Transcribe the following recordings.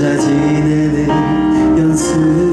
혼자 지내는 연습.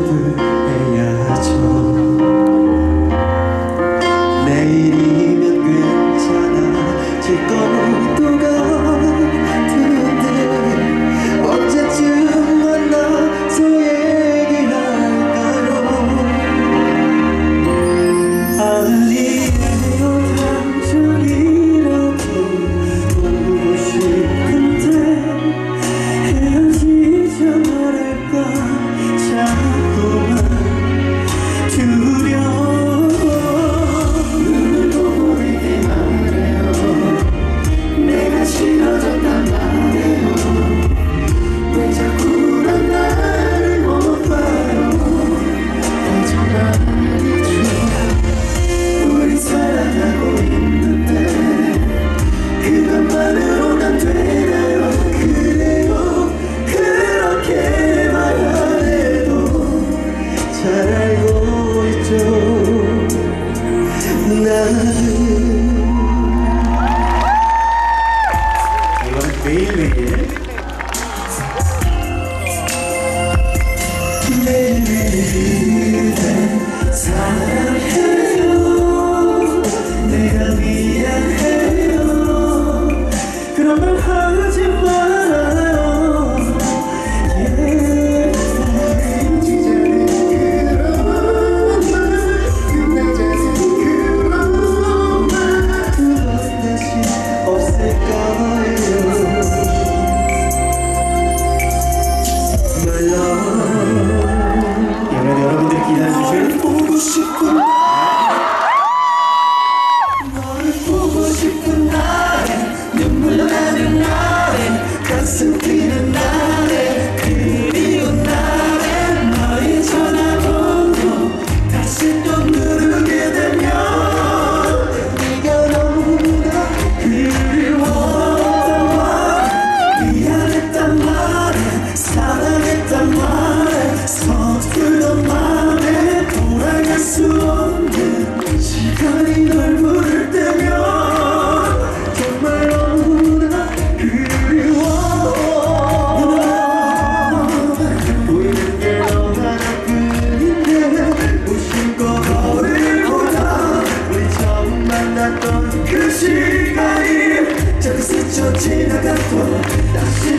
落しな